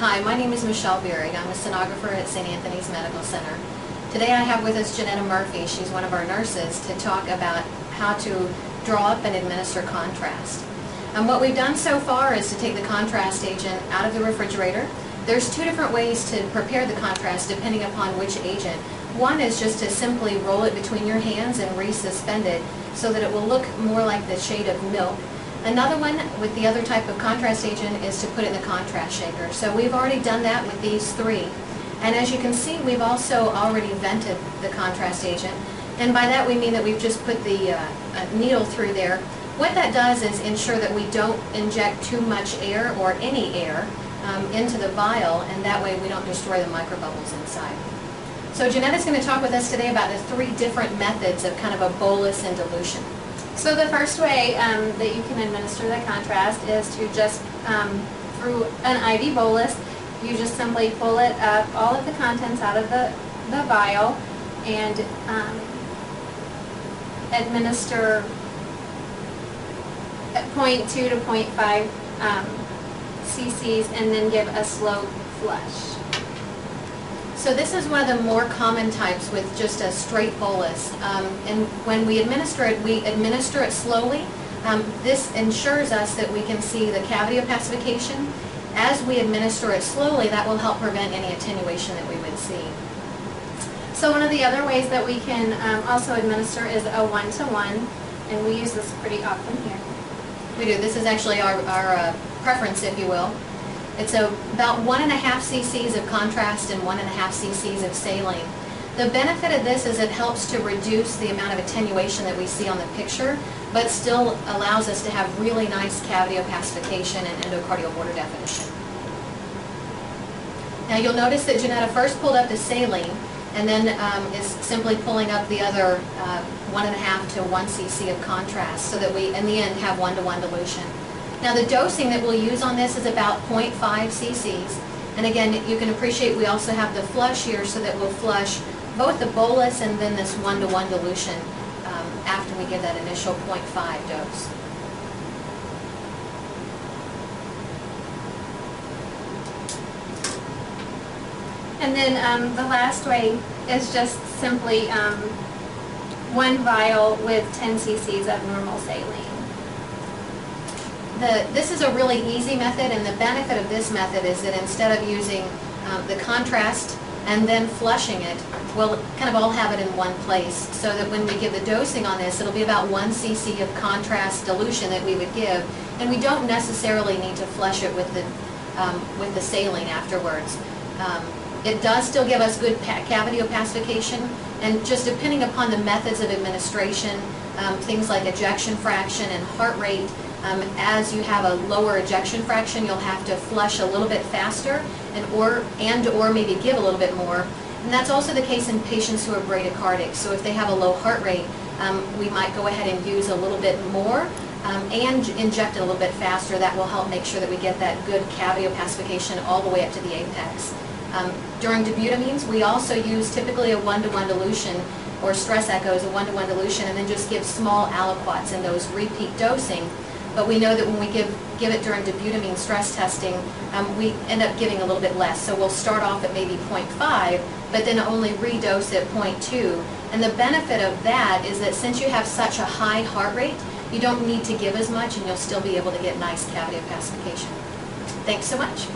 Hi, my name is Michelle Bierig. I'm a sonographer at St. Anthony's Medical Center. Today I have with us Jeanette Murphy. She's one of our nurses to talk about how to draw up and administer contrast. And what we've done so far is to take the contrast agent out of the refrigerator. There's two different ways to prepare the contrast depending upon which agent. One is just to simply roll it between your hands and resuspend it so that it will look more like the shade of milk. Another one with the other type of contrast agent is to put in the contrast shaker. So we've already done that with these three. And as you can see, we've also already vented the contrast agent. And by that we mean that we've just put the uh, needle through there. What that does is ensure that we don't inject too much air or any air um, into the vial, and that way we don't destroy the microbubbles inside. So Jeanette is going to talk with us today about the three different methods of kind of a bolus and dilution. So the first way um, that you can administer the contrast is to just, um, through an IV bolus, you just simply pull it up, all of the contents out of the, the vial, and um, administer at 0.2 to 0.5 um, cc's, and then give a slow flush. So this is one of the more common types with just a straight bolus. Um, and when we administer it, we administer it slowly. Um, this ensures us that we can see the cavity opacification. As we administer it slowly, that will help prevent any attenuation that we would see. So one of the other ways that we can um, also administer is a one-to-one, -one, and we use this pretty often here. We do. This is actually our, our uh, preference, if you will. It's a, about one and a half cc's of contrast and one and a half cc's of saline. The benefit of this is it helps to reduce the amount of attenuation that we see on the picture, but still allows us to have really nice cavity opacification and endocardial border definition. Now you'll notice that Jeanette first pulled up the saline and then um, is simply pulling up the other uh, one and a half to one cc of contrast so that we in the end have one-to-one -one dilution. Now the dosing that we'll use on this is about 0.5 cc's. And again, you can appreciate we also have the flush here so that we'll flush both the bolus and then this one-to-one -one dilution um, after we give that initial 0.5 dose. And then um, the last way is just simply um, one vial with 10 cc's of normal saline. The, this is a really easy method, and the benefit of this method is that instead of using um, the contrast and then flushing it, we'll kind of all have it in one place, so that when we give the dosing on this, it'll be about one cc of contrast dilution that we would give, and we don't necessarily need to flush it with the, um, with the saline afterwards. Um, it does still give us good cavity opacification, and just depending upon the methods of administration, um, things like ejection fraction and heart rate, um, as you have a lower ejection fraction, you'll have to flush a little bit faster and or, and or maybe give a little bit more. And that's also the case in patients who are bradycardic. So if they have a low heart rate, um, we might go ahead and use a little bit more um, and inject a little bit faster. That will help make sure that we get that good cavity opacification all the way up to the apex. Um, during dobutamines, we also use typically a one-to-one -one dilution or stress echoes, a one-to-one -one dilution, and then just give small aliquots in those repeat dosing but we know that when we give, give it during dobutamine stress testing, um, we end up giving a little bit less. So we'll start off at maybe 0.5, but then only redose at 0.2. And the benefit of that is that since you have such a high heart rate, you don't need to give as much and you'll still be able to get nice cavity opacification. Thanks so much.